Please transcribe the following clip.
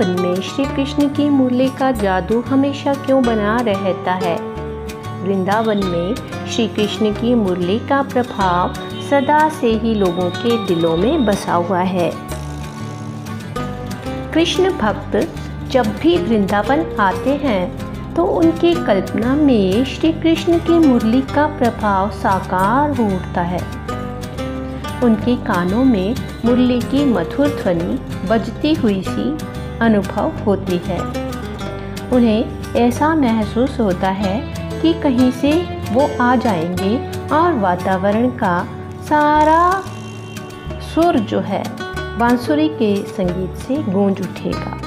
वृंदावन में श्री कृष्ण की मुरली का जादू हमेशा क्यों बना रहता है? वृंदावन में श्री कृष्ण की मुरली का प्रभाव सदा से ही लोगों के दिलों में बसा हुआ है। कृष्ण भक्त जब भी वृंदावन आते हैं तो उनकी कल्पना में श्री कृष्ण की मुरली का प्रभाव साकार हो उठता है। उनके कानों में मुरली की मधुर ध्वनि बजती हुई सी अनुभव होती है। उन्हें ऐसा महसूस होता है कि कहीं से वो आ जाएँगे और वातावरण का सारा सुर जो है बांसुरी के संगीत से गूंज उठेगा।